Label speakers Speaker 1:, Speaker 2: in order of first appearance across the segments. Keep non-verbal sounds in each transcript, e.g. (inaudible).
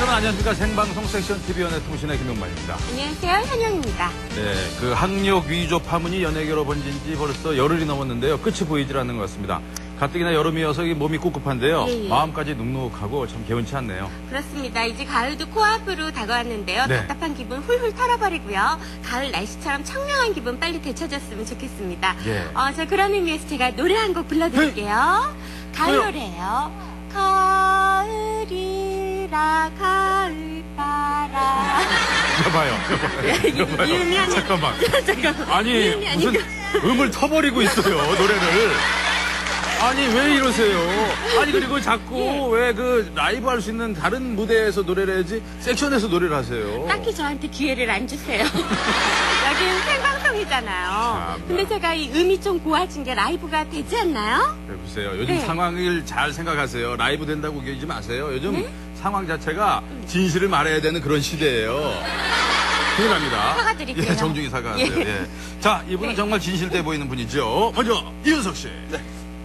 Speaker 1: 여러분 안녕하십니까 생방송 섹션 TV 연애 통신의 김용만입니다.
Speaker 2: 안녕하세요, 현영입니다.
Speaker 1: 네, 그 학력 위조 파문이 연예계로 번진 지 벌써 열흘이 넘었는데요. 끝이 보이질 않는 것 같습니다. 가뜩이나 여름이어서 이 몸이 꿉꿉한데요.
Speaker 2: 예, 예.
Speaker 1: 마음까지 눅눅하고 참 개운치 않네요.
Speaker 2: 그렇습니다. 이제 가을도 코앞으로 다가왔는데요.
Speaker 1: 네.
Speaker 2: 답답한 기분 훌훌 털어버리고요. 가을 날씨처럼 청량한 기분 빨리 되찾았으면 좋겠습니다.
Speaker 1: 예.
Speaker 2: 어, 자, 그런 의미에서 제가 노래 한 곡 불러드릴게요. 가을
Speaker 1: 왜요?
Speaker 2: 노래요. 가을이 라 가을바라.
Speaker 1: 여봐요.
Speaker 2: 이게 이음이 아니
Speaker 1: 잠깐만. (laughs)
Speaker 2: 잠깐만.
Speaker 1: 아니
Speaker 2: 이음이
Speaker 1: 무슨. 음을 터버리고 있어요 노래를. 아니 왜 이러세요? 아니 그리고 자꾸 왜 그 라이브 할 수 있는 다른 무대에서 노래를 해야지 섹션에서 노래를 하세요.
Speaker 2: 딱히 저한테 기회를 안 주세요. (laughs) 여기는 생방송이잖아요.
Speaker 1: 참나.
Speaker 2: 근데 제가 이 음이 좀 고와진 게 라이브가 되지 않나요?
Speaker 1: 네, 보세요. 요즘
Speaker 2: 네.
Speaker 1: 상황을 잘 생각하세요. 라이브 된다고 얘기하지 마세요. 요즘
Speaker 2: 네?
Speaker 1: 상황 자체가 진실을 말해야 되는 그런 시대예요. 큰일 납니다.
Speaker 2: 사과드릴게요.
Speaker 1: 예, 정중히 사과하세요.
Speaker 2: 예.
Speaker 1: 예. 자, 이분은
Speaker 2: 네.
Speaker 1: 정말 진실돼 보이는 분이죠. 먼저 이윤석 씨.
Speaker 3: 네.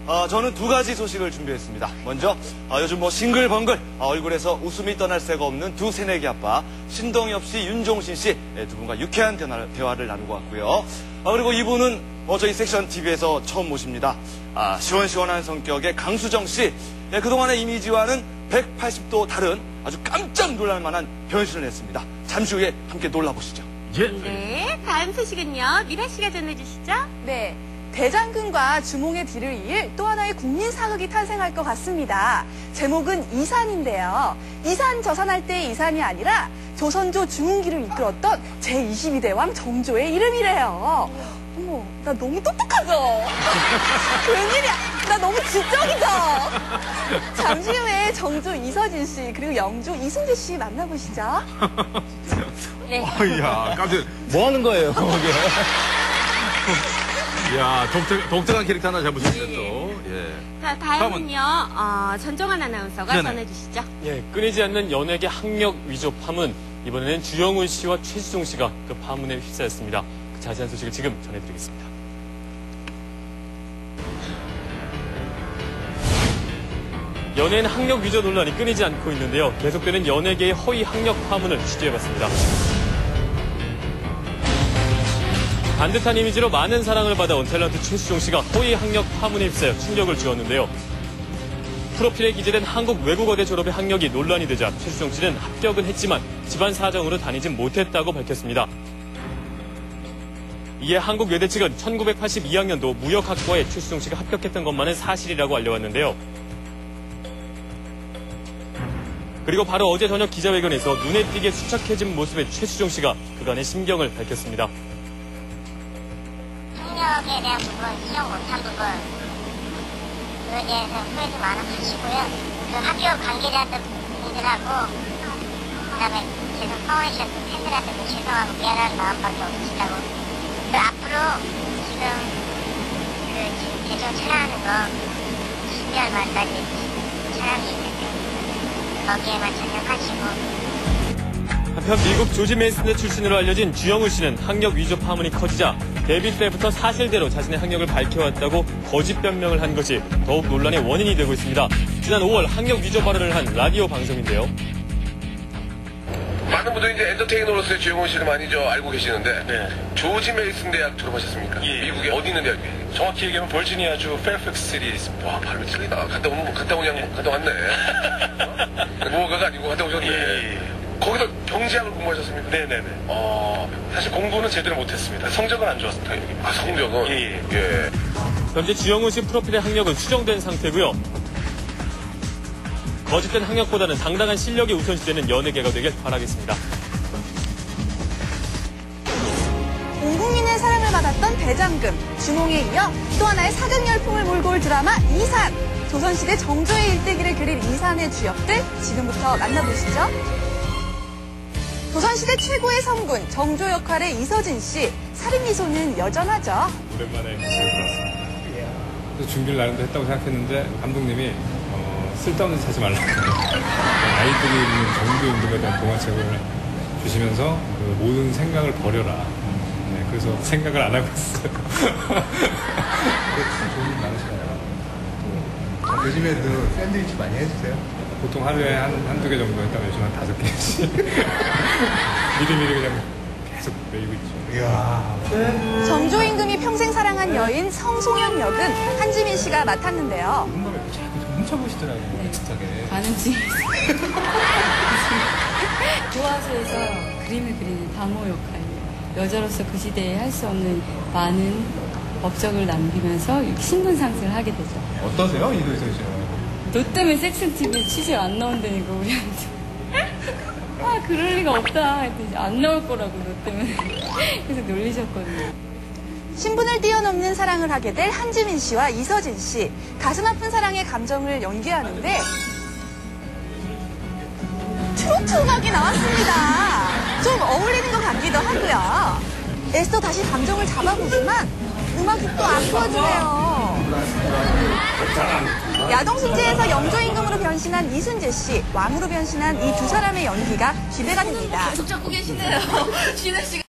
Speaker 3: 어, 저는 두 가지 소식을 준비했습니다. 먼저 어, 요즘 뭐 싱글벙글 어, 얼굴에서 웃음이 떠날 새가 없는 두 새내기 아빠 신동엽 씨, 윤종신 씨두 분과 유쾌한 대화, 대화를 나누고 왔고요. 어, 그리고 이분은 어, 저희 섹션 TV에서 처음 모십니다. 아, 시원시원한 성격의 강수정 씨. 예, 그동안의 이미지와는 180도 다른 아주 깜짝 놀랄 만한 변신을 했습니다. 잠시 후에 함께 놀라보시죠.
Speaker 1: 예.
Speaker 2: 네, 다음 소식은요. 미라 씨가 전해주시죠.
Speaker 4: 네. 대장금과 주몽의 뒤를 이을 또 하나의 국민 사극이 탄생할 것 같습니다. 제목은 이산인데요. 이산 저산할 때의 이산이 아니라 조선조 중흥기를 이끌었던 제22대 왕 정조의 이름이래요. 어머, 나 너무 똑똑하죠? (laughs) 웬일이야? 나 너무 지적이죠? 잠시 후에 정조 이서진 씨, 그리고 영조 이순재 씨 만나보시죠.
Speaker 2: 네.
Speaker 1: 어이야, 깜짝
Speaker 3: 뭐 하는 거예요, 거기?
Speaker 1: 야, 독특, 독특한 캐릭터 하나 잡으셨네, 또. 예.
Speaker 2: 자, 다음은요. 어, 전정환 아나운서가
Speaker 1: 네네.
Speaker 2: 전해주시죠.
Speaker 5: 예, 끊이지 않는 연예계 학력 위조 파문. 이번에는 주영훈 씨와 최수종 씨가 그 파문에 휩싸였습니다. 그 자세한 소식을 지금 전해드리겠습니다. 연예인 학력 위조 논란이 끊이지 않고 있는데요. 계속되는 연예계의 허위 학력 파문을 취재해봤습니다. 반듯한 이미지로 많은 사랑을 받아온 탤런트 최수종 씨가 허위 학력 파문에 휩싸여 충격을 주었는데요. 프로필에 기재된 한국 외국어대 졸업의 학력이 논란이 되자 최수종 씨는 합격은 했지만 집안 사정으로 다니진 못했다고 밝혔습니다. 이에 한국 외대 측은 1982학년도 무역학과에 최수종 씨가 합격했던 것만은 사실이라고 알려왔는데요. 그리고 바로 어제 저녁 기자회견에서 눈에 띄게 수척해진 모습의 최수종 씨가 그간의 심경을 밝혔습니다.
Speaker 6: 학력에 대한 부분, 수용 못한 부분, 그에 대해서 후회 좀 많이 하시고요. 그 학교 관계자들 분들하고, 그 다음에 계속 성원하셨던 팬들한테도 죄송하고 미안한 마음밖에 없으시다고. 그 앞으로 지금 그 지금 대전 촬영하는 거 12월 말까지 촬영이 있는데, 거기에만 전념하시고,
Speaker 5: 한편 미국 조지 메이슨대 출신으로 알려진 주영우 씨는 학력 위조 파문이 커지자 데뷔 때부터 사실대로 자신의 학력을 밝혀왔다고 거짓 변명을 한 것이 더욱 논란의 원인이 되고 있습니다. 지난 5월 학력 위조 발언을 한 라디오 방송인데요.
Speaker 7: 많은 분들이 이제 엔터테이너로서의 주영훈 씨를 많이 저 알고 계시는데
Speaker 8: 네.
Speaker 7: 조지 메이슨 대학 졸업하셨습니까?
Speaker 8: 예.
Speaker 7: 미국에 어디 있는 대학이에요?
Speaker 8: 정확히 얘기하면 버지니아주 페어팩스시리에 있습니다.
Speaker 7: 와 발음이 틀리다. 갔다 오면 갔다 오냐 갔다 왔네. (laughs) 어? 뭐가가 아니고 갔다 오셨네.
Speaker 8: 예, 예.
Speaker 7: 거기서 경제학을 공부하셨습니까?
Speaker 8: 네네네.
Speaker 7: 어,
Speaker 8: 사실 공부는 제대로 못했습니다. 성적은 안 좋았습니다. 여기.
Speaker 7: 아 성적은
Speaker 8: 예,
Speaker 7: 예.
Speaker 5: 현재 주영우 씨 프로필의 학력은 수정된 상태고요. 거짓된 학력보다는 당당한 실력이 우선시되는 연예계가 되길 바라겠습니다.
Speaker 4: 온 국민의 사랑을 받았던 대장금, 주몽에 이어 또 하나의 사극 열풍을 몰고 올 드라마 이산. 조선시대 정조의 일대기를 그린 이산의 주역들 지금부터 만나보시죠. 조선시대 최고의 성군 정조 역할의 이서진 씨, 살인미소는 여전하죠.
Speaker 9: 오랜만에 기사를 들었습니다. 그래서 준비를 나름대로 했다고 생각했는데 감독님이 어, 쓸데없는 짓 하지 말라고 아이들이 있는 정도 임금에 대한 동화책을 주시면서 그 모든 생각을 버려라. 네, 그래서 생각을 안 하고 있어요.
Speaker 10: 요즘에도 샌드위치 많이 해주세요.
Speaker 9: 보통 하루에 한, 한두 개 정도 했다가 요즘 한 다섯 개씩. (laughs) 미리미리 그냥 계속 매이고 있죠.
Speaker 4: 정조 임금이 평생 사랑한 여인 성송현 역은 한지민 씨가 맡았는데요.
Speaker 9: 자꾸 훔쳐보시더라고요, 비슷하게.
Speaker 10: 가는지 교화소에서 (laughs) 그림을 그리는 방호 역할이에요. 여자로서 그 시대에 할 수 없는 많은 업적을 남기면서 신분상승을 하게 되죠.
Speaker 9: 어떠세요, 이도희 씨?
Speaker 10: 너 때문에 섹슨 TV 취재 안 나온다니까 우리한테. (laughs) 아 그럴 리가 없다. 했더니 안 나올 거라고 너 때문에. (laughs) 그래서 놀리셨거든요.
Speaker 4: 신분을 뛰어넘는 사랑을 하게 될 한지민 씨와 이서진 씨. 가슴 아픈 사랑의 감정을 연기하는데 트로트 음악이 나왔습니다. 좀 어울리는 것 같기도 하고요. 애써 다시 감정을 잡아보지만 음악이 또안 도와주네요. 야동순재에서 영조 임금으로 변신한 이순재 씨, 왕으로 변신한 이 두 사람의 연기가 기대가 됩니다.
Speaker 10: 계속 잡고 계시네요. (laughs) 진아 씨가.